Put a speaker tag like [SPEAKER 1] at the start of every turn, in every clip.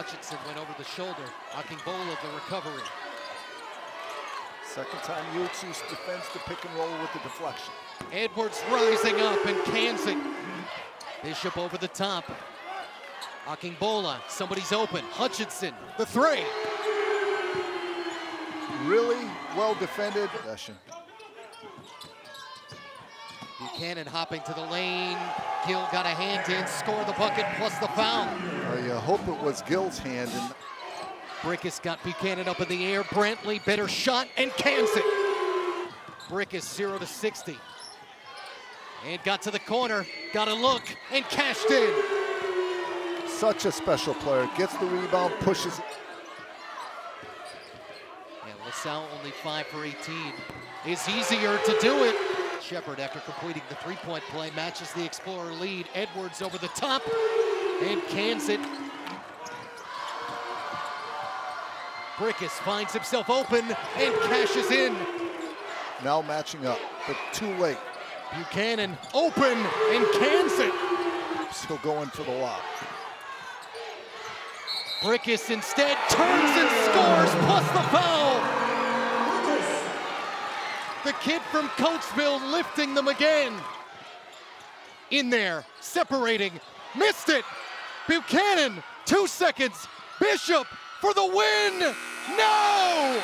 [SPEAKER 1] Hutchinson went over the shoulder. Akingbola the recovery.
[SPEAKER 2] Second time Utes defends the pick and roll with the deflection.
[SPEAKER 1] Edwards rising up and cans. Bishop over the top. Akingbola, somebody's open. Hutchinson, the three.
[SPEAKER 2] Really well defended possession.
[SPEAKER 1] Buchanan hopping to the lane. Gill got a hand in, score the bucket plus the foul.
[SPEAKER 2] I uh, hope it was Gill's hand. And
[SPEAKER 1] Brickus got Buchanan up in the air. Brantley, better shot, and cans it. Brickus 0 to 60. And got to the corner, got a look, and cashed in.
[SPEAKER 2] such a special player. Gets the rebound, pushes it.
[SPEAKER 1] And LaSalle only 5 for 18. Is easier to do it. Shepherd, after completing the three-point play, matches the Explorer lead. Edwards over the top and cans it. Brickus finds himself open and cashes in.
[SPEAKER 2] Now matching up, but too late.
[SPEAKER 1] Buchanan open and cans it.
[SPEAKER 2] Still going for the lob.
[SPEAKER 1] Brickus instead turns and scores plus the foul. The kid from Coatesville lifting them again. In there, separating, missed it. Buchanan, two seconds. Bishop for the win. No!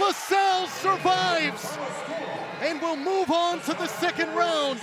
[SPEAKER 1] LaSalle survives and will move on to the second round.